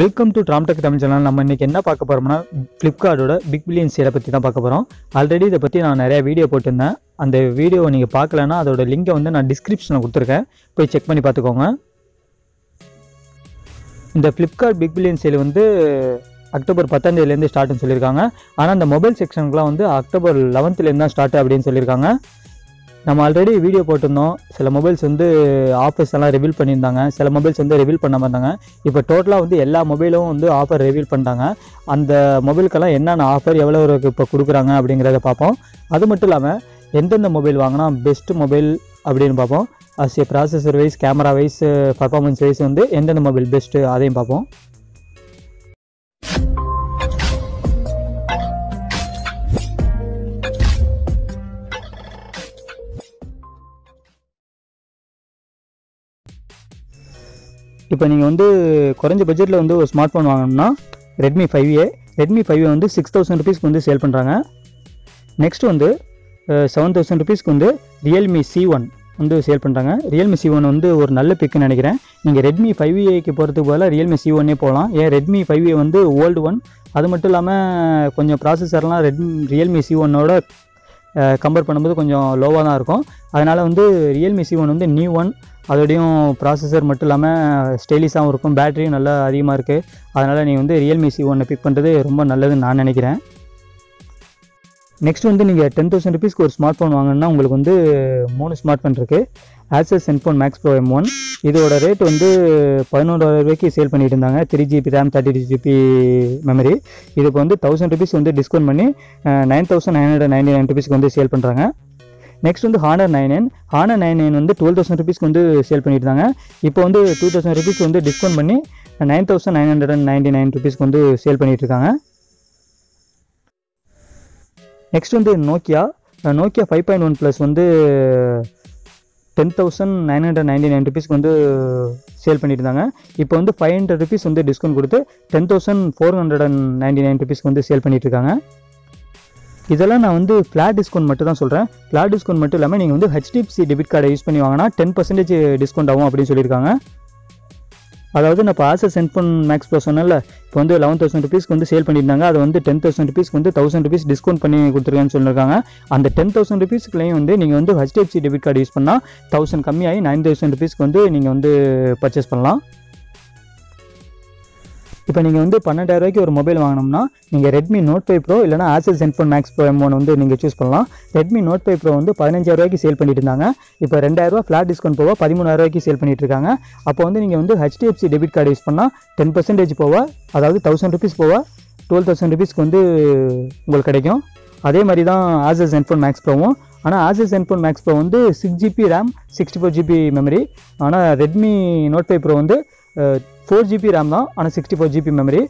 Welcome to Tramtech Tamil channel நம்ம இன்னைக்கு என்ன பார்க்க போகிறோம்னா ஃப்ளிப்கார்ட்டோட பிக் பில்லியன் சேலை பற்றி தான் பார்க்க போகிறோம் ஆல்ரெடி இதை பற்றி நான் நிறைய வீடியோ போட்டிருந்தேன். அந்த வீடியோவை நீங்கள் பார்க்கலன்னா அதோட லிங்கை வந்து நான் டிஸ்கிரிப்ஷனில் கொடுத்துருக்கேன். போய் செக் பண்ணி பார்த்துக்கோங்க. இந்த ஃப்ளிப்கார்ட் பிக் பில்லியன் சேல் வந்து அக்டோபர் பத்தாம்தேதியிலேருந்து ஸ்டார்ட்னு சொல்லியிருக்காங்க. ஆனால் அந்த மொபைல் செக்ஷனுக்குலாம் வந்து அக்டோபர் லெவன்த்துலேருந்து தான் ஸ்டார்ட் அப்படின்னு சொல்லியிருக்காங்க. நம்ம ஆல்ரெடி வீடியோ போட்டிருந்தோம். சில மொபைல்ஸ் வந்து ஆஃபர்ஸ் எல்லாம் ரிவீல் பண்ணியிருந்தாங்க. சில மொபைல்ஸ் வந்து ரிவீல் பண்ண மாட்டாங்க இப்போ டோட்டலாக வந்து எல்லா மொபைலும் வந்து ஆஃபர் ரிவீல் பண்ணிட்டாங்க. அந்த மொபைலுக்கெல்லாம் என்னென்ன ஆஃபர் எவ்வளோ இப்போ கொடுக்குறாங்க அப்படிங்கிறத பார்ப்போம். அது மட்டும் இல்லாமல் எந்தெந்த மொபைல் வாங்கினா பெஸ்ட் மொபைல் அப்படின்னு பார்ப்போம். As processor wise camera wise performance wise வந்து எந்தெந்த மொபைல் பெஸ்ட்டு அதையும் பார்ப்போம். இப்போ நீங்கள் வந்து குறைஞ்ச பட்ஜெட்டில் வந்து ஒரு ஸ்மார்ட் ஃபோன் வாங்கணும்னா Redmi five A Redmi five A வந்து சிக்ஸ் தௌசண்ட் ருபீஸ்க்கு வந்து சேல் பண்ணுறாங்க நெக்ஸ்ட் வந்து செவன் தௌசண்ட் ருபீஸ்க்கு வந்து ரியல்மி சி ஒன் வந்து சேல் பண்ணுறாங்க ரியல்மி சி ஒன் வந்து ஒரு நல்ல பிக்குன்னு நினைக்கிறேன். நீங்கள் ரெட்மி ஃபைவ் ஏக்கு போகிறதுக்கு பதிலாக ரியல்மி சி ஒன்னே போகலாம் ஏன் ரெட்மி ஃபைவ் ஏ வந்து ஓல்டு ஒன் அது மட்டும் இல்லாமல் கொஞ்சம் ப்ராசஸர்லாம் ரெட்மி ரியல்மி சி ஒன்னோட கம்பேர் பண்ணும்போது கொஞ்சம் லோவாக தான் இருக்கும். அதனால் வந்து ரியல்மி சி ஒன் வந்து நியூ ஒன் அதோடையும் ப்ராசஸர் மட்டும் இல்லாமல் ஸ்டைலிஷாகவும் இருக்கும். பேட்டரியும் நல்லா அதிகமாக இருக்குது அதனால் நீங்கள் வந்து ரியல்மி சி ஒன்னை பிக் பண்ணுறது ரொம்ப நல்லதுன்னு நான் நினைக்கிறேன். நெக்ஸ்ட் வந்து நீங்கள் டென் தௌசண்ட் ருபீஸ்க்கு ஒரு ஸ்மார்ட் ஃபோன் வாங்கினா உங்களுக்கு வந்து மூணு ஸ்மார்ட் ஃபோன் இருக்குது Asus Zenfone Max Pro M one இதோட ரேட் வந்து பதினோராயிரம் ரூபாய்க்கு சேல் பண்ணிட்டு இருந்தாங்க. Three GB RAM thirty two GB memory இதுக்கு வந்து தௌசண்ட் ருபீஸ் வந்து டிஸ்கவுண்ட் பண்ணி nine thousand nine hundred ninety nine ருபீஸ்க்கு வந்து சேல் பண்ணுறாங்க நெக்ஸ்ட் வந்து Honor nine nine Honor nine nine வந்து டுவெல் தௌசண்ட் ருபீஸ்க்கு வந்து சேல் பண்ணியிருந்தாங்க. இப்போ வந்து டூ தௌசண்ட் ருபீஸ் வந்து டிஸ்கவுண்ட் பண்ணி nine thousand nine hundred and ninety nine ருபீஸ்க்கு வந்து சேல் பண்ணிட்டு இருக்காங்க நெக்ஸ்ட் வந்து Nokia Nokia five point one plus வந்து ten thousand nine hundred ninety nine ருபீஸ்க்கு வந்து சேல் பண்ணிட்டு இருந்தாங்க இப்போ வந்து ஃபைவ் ஹண்ட்ரட் ருபீஸ் வந்து டிஸ்கவுண்ட் கொடுத்து ten thousand four hundred and ninety nine ருபீஸ்க்கு வந்து சேல் பண்ணிட்டு இருக்காங்க இதெல்லாம் நான் வந்து ஃப்ளாட் டிஸ்கவுண்ட் மட்டும் தான் சொல்கிறேன் ஃப்ளாட் டிஸ்கவுண்ட் மட்டும் இல்லாமல் நீங்கள் வந்து ஹெச்டிஎஃப்சி டெபிட் கார்டை யூஸ் பண்ணி வாங்கினா டென் பர்சன்டேஜ் டிஸ்கவுண்ட் ஆகும் அப்படின்னு சொல்லியிருக்காங்க. அதாவது நான் இப்போ ஆசை சென்ட் ஃபோன் மேக்ஸ் ப்ளஸ் சொன்னேன்ல இப்போ வந்து லெவன் தௌசண்ட் ருபீஸ்க்கு வந்து சேல் பண்ணியிருந்தாங்க. அது வந்து டென் தௌசண்ட் ருபீஸ்க்கு வந்து தௌசண்ட் ருபீஸ் டிஸ்கவுண்ட் பண்ணி கொடுத்துருக்கேன்னு சொல்லியிருக்காங்க. அந்த டென் தௌசண்ட் ருபீஸ்க்குலையும் வந்து நீங்கள் வந்து ஹெச்டிஎஃப்சி டெபிட் கார்டு யூஸ் பண்ணால் தௌசண்ட் கம்மியாகி நைன் தௌசண்ட் ருபீஸ்க்கு வந்து நீங்கள் வந்து பர்ச்சேஸ் பண்ணலாம். இப்போ நீங்கள் வந்து பன்னெண்டாயிரம் ஒரு மொபைல் வாங்கினோம்னா நீங்கள் ரெட்மி நோட் ஃபைவ் ப்ரோ இல்லைனா Asus Zenfone Max Pro M one வந்து நீங்கள் சூஸ் பண்ணலாம். ரெட்மி நோட் ஃபைவ் ப்ரோ வந்து பதினஞ்சாயிரம் ரூபாய்க்கு சேல் பண்ணிட்டு இருந்தாங்க. இப்போ ரெண்டாயிரரூவா ஃப்ளாட் டிஸ்கவுண்ட் போக பதிமூணாயிரம் ரூபாய்க்கு சேல் பண்ணிட்டு இருக்காங்க. அப்போ வந்து நீங்கள் வந்து ஹெச்டிஎஃப்சி டெபிட் கார்டு யூஸ் பண்ணால் டென் பர்சன்டேஜ் போக அதாவது தௌசண்ட் ருபீஸ் போக டுவெல் தௌசண்ட் ருபீஸ்க்கு வந்து உங்களுக்கு கிடைக்கும். அதே மாதிரி தான் ஆசஸ் சென்ஃபோன் மேக்ஸ் ப்ரோவும் ஆனால் ஆசஸ் சென்ஃபோன் மேக்ஸ் ப்ரோ வந்து six GB RAM sixty four GB memory ஆனால் ரெட்மி நோட் ஃபைவ் ப்ரோ வந்து ஃபோர் ஜிபி ரேம் தான் ஆனால் சிக்ஸ்டி ஃபோர் ஜிபி மெமரி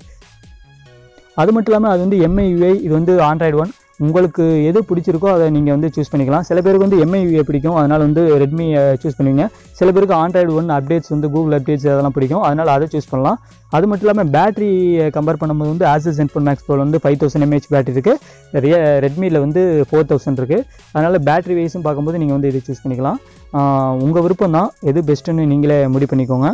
அது மட்டும் இல்லாமல் அது வந்து எம்ஐயுஐ இது வந்து ஆண்ட்ராய்டு ஒன் உங்களுக்கு எது பிடிச்சிருக்கோ அதை நீங்கள் வந்து சூஸ் பண்ணிக்கலாம். சில பேருக்கு வந்து எம்ஐயுஐ பிடிக்கும் அதனால் வந்து ரெட்மி சூஸ் பண்ணுவீங்க. சில பேருக்கு ஆண்ட்ராய்டு ஒன் அப்டேட்ஸ் வந்து கூகுள் அப்டேட்ஸ் அதெல்லாம் பிடிக்கும். அதனால் அதை சூஸ் பண்ணலாம். அது மட்டும் இல்லாமல் பேட்டரி கம்பேர் பண்ணும்போது வந்து ஆசஸ் ஜென்ஃபோன் மேக்ஸ் போல் வந்து ஃபைவ் தௌசண்ட் எம்ஏஹெச் பேட்டரி இருக்குது ரிய ரெட்மியில் வந்து ஃபோர் தௌசண்ட் இருக்குது அதனால் பேட்டரி வைஸும் பார்க்கும்போது நீங்கள் வந்து இதை சூஸ் பண்ணிக்கலாம். உங்கள் விருப்பம் தான் எது பெஸ்ட்டுன்னு நீங்களே முடிவு பண்ணிக்கோங்க.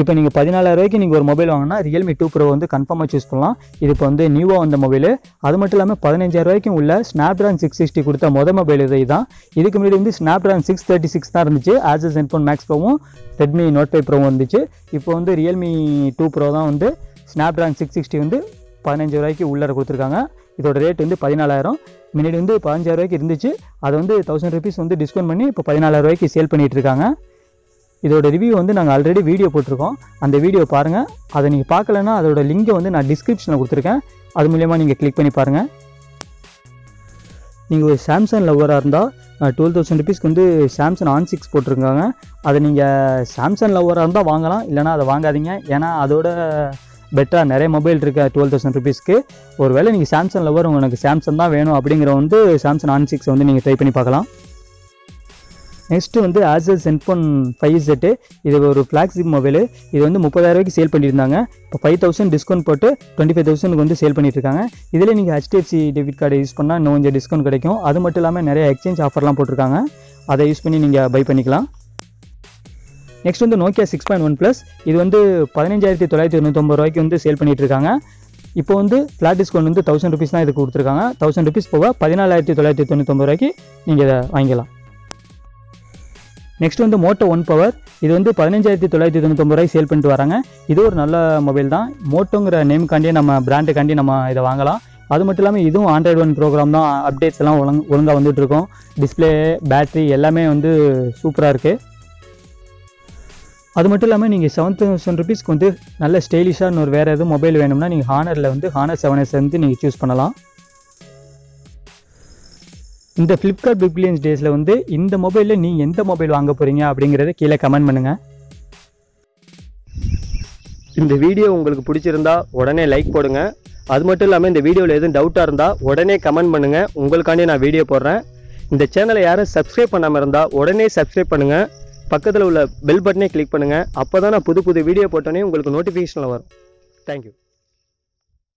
இப்போ நீங்கள் பதினாலாயிரூவாய்க்கு நீங்கள் ஒரு மொபைல் வாங்கினா ரியல்மி டூ ப்ரோ வந்து கன்ஃபார்மாக சூஸ் பண்ணலாம். இது இப்போ வந்து நியூவாக வந்த மொபைல் அது மட்டும் இல்லாமல் பதினஞ்சாயிரூவாய்க்கும் உள்ள ஸ்னாப்ட்ராகன் சிக்ஸ் சிக்ஸ்டி கொடுத்த மொதல் மொபைல் இது தான் இதுக்கு முன்னாடி வந்து ஸ்னாப்ட்ராகன் சிக்ஸ் தேர்ட்டி சிக்ஸ் தான் இருந்துச்சு. ஆஸ் எ சென்ஃபோன் மேக்ஸ் ப்ரோவும் ரெட்மி நோட் ஃபைவ் ப்ரோவும் வந்துச்சு. இப்போ வந்து ரியல்மி டூ ப்ரோ தான் வந்து ஸ்னாப்ட்ராகன் சிக்ஸ் சிக்ஸ்டி வந்து பதினஞ்சு ரூபாய்க்கு உள்ளார கொடுத்துருக்காங்க. இதோட ரேட் வந்து பதினாலாயிரம். முன்னாடி வந்து பதினஞ்சாயிரூவாய்க்கு இருந்துச்சு. அதை வந்து தௌசண்ட் ருபீஸ் வந்து டிஸ்கவுண்ட் பண்ணி இப்போ பதினாலாயிரூவாய்க்கு சேல் பண்ணிகிட்டு இருக்காங்க. இதோட ரிவ்யூ வந்து நாங்கள் ஆல்ரெடி வீடியோ போட்டிருக்கோம். அந்த வீடியோ பாருங்கள் அதை நீங்கள் பார்க்கலன்னா அதோட லிங்கை வந்து நான் டிஸ்கிரிப்ஷனில் கொடுத்துருக்கேன். அது மூலயமா நீங்கள் கிளிக் பண்ணி பாருங்கள் நீங்கள் ஒரு சாம்சங் லவ்வராக இருந்தால் டுவெல் தௌசண்ட் ருபீஸ்க்கு வந்து சாம்சங் ஆன் சிக்ஸ் போட்டிருக்காங்க. அதை நீங்கள் சாம்சங் லவ்வராக இருந்தால் வாங்கலாம். இல்லைனா அதை வாங்காதீங்க. ஏன்னா அதோட பெட்டராக நிறைய மொபைல் இருக்குது டுவெல் தௌசண்ட் ருபீஸ்க்கு ஒருவேளை நீங்கள் சாம்சங் லவர் உங்களுக்கு சாம்சங் தான் வேணும் அப்படிங்கிற வந்து சாம்சங் ஆன் சிக்ஸ் வந்து நீங்கள் ட்ரை பண்ணி பார்க்கலாம். நெக்ஸ்ட்டு வந்து ஆசஸ் சென்ஃபோன் ஃபைவ் செட்டு இது ஒரு ஃப்ளாக்ஷிப் மொபைல் இது வந்து முப்பதாயிரரூபாய்க்கு சேல் பண்ணியிருந்தாங்க. இப்போ ஃபைவ் தௌசண்ட் டிஸ்கவுண்ட் போட்டு டுவெண்ட்டி ஃபைவ் தௌசண்ட்க்கு வந்து சேல் பண்ணியிருக்காங்க. இருக்காங்க இதில் நீங்கள் ஹெச்டிஎஃப்சி டெபிட் கார்டு யூஸ் பண்ணால் இன்னும் கொஞ்சம் டிஸ்கவுண்ட் கிடைக்கும். அது மட்டும் இல்லாமல் நிறைய எக்ஸ்சேஞ்ச் ஆஃபர்லாம் போட்டிருக்காங்க. அதை யூஸ் பண்ணி நீங்கள் பை பண்ணிக்கலாம். நெக்ஸ்ட் வந்து Nokia six point one plus இது வந்து பதினஞ்சாயிரத்தி தொள்ளாயிரத்தி தொண்ணூத்தொம்பது ரூபாய்க்கு வந்து சேல் பண்ணிட்டு இருக்காங்க இப்போ வந்து ஃப்ளாட் டிஸ்கவுண்ட் வந்து தௌசண்ட் ருபீஸ் தான் இதுக்கு கொடுத்துருக்காங்க. தௌசண்ட் ருபீஸ் போக பதினாலாயிரத்தி தொள்ளாயிரத்தி தொண்ணூத்தொம்பது ரூபாய்க்கு நீங்கள் இதை வாங்கிக்கலாம். நெக்ஸ்ட் வந்து மோட்டோ ஒன் பவர் இது வந்து பதினஞ்சாயிரத்தி தொள்ளாயிரத்தி தொண்ணூத்தொம்பது ரூபாய் சேல் பண்ணிட்டு வராங்க. இது ஒரு நல்ல மொபைல் தான். மோட்டோங்கிற நேமுக்காண்டியே நம்ம பிராண்டுக்காண்டி நம்ம இதை வாங்கலாம். அது மட்டும் இல்லாமல் இதுவும் ஆண்ட்ராய்டு ஒன் ப்ரோக்ராம் தான். அப்டேட்ஸ் எல்லாம் ஒழுங்கு ஒழுங்காக வந்துட்டு இருக்கும் டிஸ்பிளே பேட்டரி எல்லாமே வந்து சூப்பராக இருக்குது அது மட்டும் இல்லாமல் நீங்கள் செவன் தௌசண்ட் ருபீஸ்க்கு வந்து நல்ல ஸ்டைலிஷாக இன்னொரு வேறு எதுவும் மொபைல் வேணும்னா நீங்கள் ஹானரில் வந்து ஹானர் செவன் எஸ் வந்து நீங்கள் சூஸ் பண்ணலாம். இந்த ஃப்ளிப்கார்ட் பிக் பில்லியன்ஸ் டேஸில் வந்து இந்த மொபைலில் நீங்கள் எந்த மொபைல் வாங்க போகிறீங்க அப்படிங்கிறத கீழே கமெண்ட் பண்ணுங்கள் இந்த வீடியோ உங்களுக்கு பிடிச்சிருந்தா உடனே லைக் போடுங்க. அது மட்டும் இல்லாமல் இந்த வீடியோவில் எதுவும் டவுட்டாக இருந்தால் உடனே கமெண்ட் பண்ணுங்கள் உங்களுக்காண்டி நான் வீடியோ போடுறேன். இந்த சேனலை யாரும் சப்ஸ்கிரைப் பண்ணாமல் இருந்தால் உடனே சப்ஸ்கிரைப் பண்ணுங்கள் பக்கத்தில் உள்ள பெல் பட்டனே கிளிக் பண்ணுங்கள் அப்போ தான் நான் புது புது வீடியோ போட்டோன்னே உங்களுக்கு நோட்டிஃபிகேஷனில் வரும். தேங்க்யூ